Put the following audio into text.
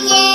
begin.